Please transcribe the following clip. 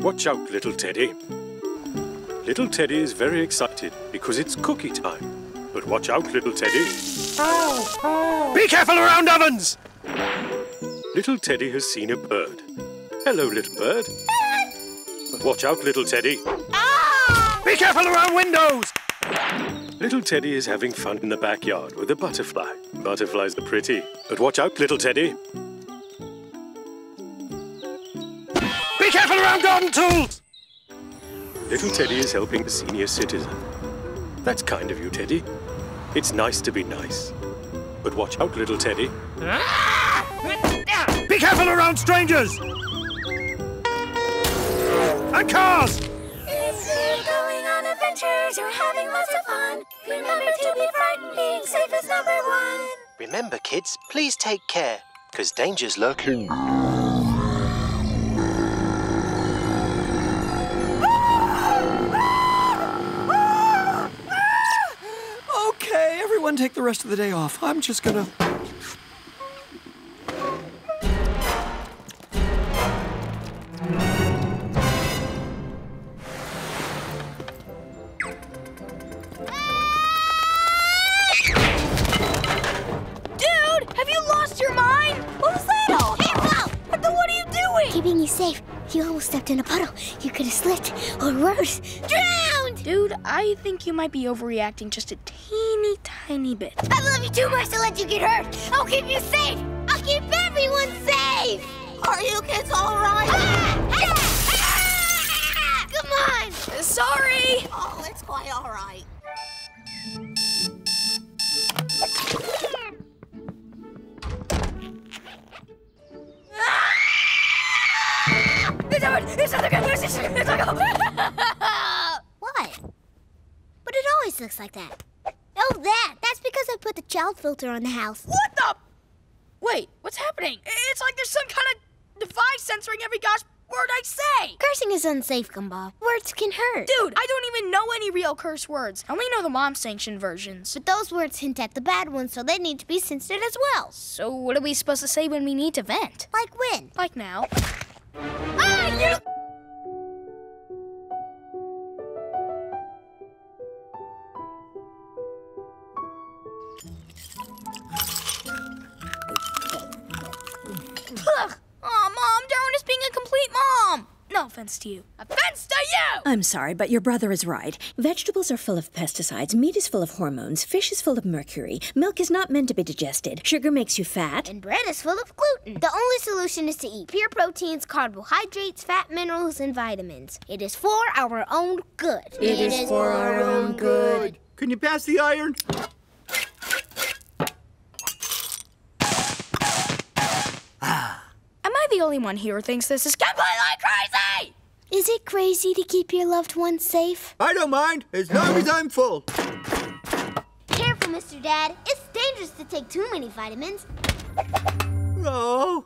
Watch out, little Teddy. Little Teddy is very excited because it's cookie time. But watch out, little Teddy. Oh! Be careful around ovens! Little Teddy has seen a bird. Hello, little bird. But watch out, little Teddy. Be careful around windows! Little Teddy is having fun in the backyard with a butterfly. Butterflies are pretty. But watch out, little Teddy. Careful around garden tools! Little Teddy is helping the senior citizen. That's kind of you, Teddy. It's nice to be nice. But watch out, little Teddy. Be careful around strangers! And cars! If you're going on adventures, you're having lots of fun. Remember to be frightened, being safe is number one. Remember, kids, please take care, because danger's lurking. Okay, everyone take the rest of the day off. I'm just gonna. Dude, have you lost your mind? What was that all about? What, the, what are you doing? Keeping you safe. You almost stepped in a puddle. You could have slipped, or worse, drowned! Dude, I think you might be overreacting just a teeny tiny bit. I love you too much to let you get hurt. I'll keep you safe. I'll keep everyone safe. Are you kids all right? What? But it always looks like that. Oh, that. That's because I put the child filter on the house. What the? Wait, what's happening? It's like there's some kind of device censoring every gosh word I say. Cursing is unsafe, Gumball. Words can hurt. Dude, I don't even know any real curse words. I only know the mom sanctioned versions. But those words hint at the bad ones, so they need to be censored as well. So what are we supposed to say when we need to vent? Like when? Like now. Ugh. Aw, Mom, Darwin is being a complete mom. No offense to you. Offense to you! I'm sorry, but your brother is right. Vegetables are full of pesticides, meat is full of hormones, fish is full of mercury, milk is not meant to be digested, sugar makes you fat. And bread is full of gluten. The only solution is to eat pure proteins, carbohydrates, fat, minerals, and vitamins. It is for our own good. It is for our own good. Can you pass the iron? Am the only one here who thinks this is completely crazy? Is it crazy to keep your loved ones safe? I don't mind, as long as I'm full. Careful, Mr. Dad. It's dangerous to take too many vitamins. Oh,